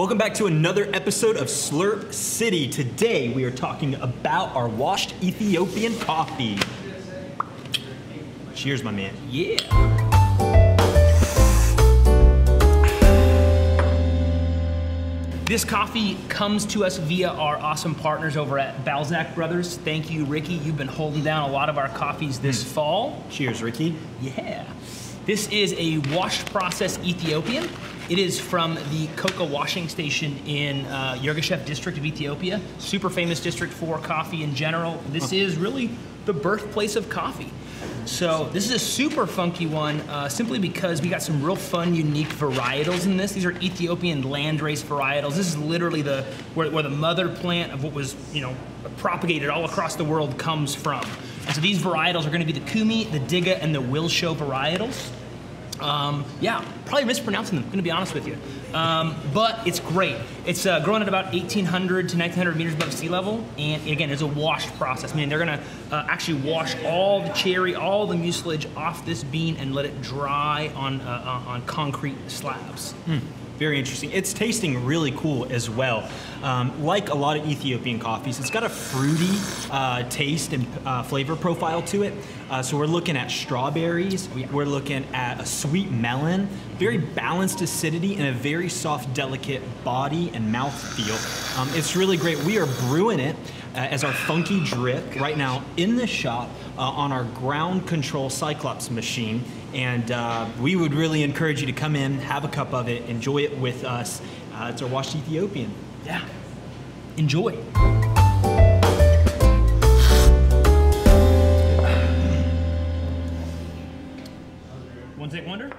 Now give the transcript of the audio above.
Welcome back to another episode of Slurp City. Today we are talking about our washed Ethiopian coffee. Cheers, my man. Yeah. This coffee comes to us via our awesome partners over at Balzac Brothers. Thank you, Ricky. You've been holding down a lot of our coffees this hmm. fall. Cheers, Ricky. Yeah. This is a washed process Ethiopian. It is from the Koke washing station in uh, Yirgacheffe district of Ethiopia. Super famous district for coffee in general. This is really the birthplace of coffee. So this is a super funky one, uh, simply because we got some real fun, unique varietals in this. These are Ethiopian landrace varietals. This is literally the where, where the mother plant of what was you know propagated all across the world comes from. And so these varietals are going to be the Kumi, the Diga, and the Wilsho varietals. Um, yeah, probably mispronouncing them, I'm gonna be honest with you. Um, but it's great. It's uh, growing at about 1,800 to 1,900 meters above sea level, and again, it's a washed process, meaning they're gonna uh, actually wash all the cherry, all the mucilage off this bean and let it dry on, uh, on concrete slabs. Mm. Very interesting. It's tasting really cool as well. Um, like a lot of Ethiopian coffees, it's got a fruity uh, taste and uh, flavor profile to it. Uh, so we're looking at strawberries, we're looking at a sweet melon, very balanced acidity and a very soft, delicate body and mouth feel. Um, it's really great. We are brewing it as our funky drip right now in the shop uh, on our ground control Cyclops machine. And uh, we would really encourage you to come in, have a cup of it, enjoy it with us. Uh, it's our washed Ethiopian. Yeah. Enjoy. One take wonder?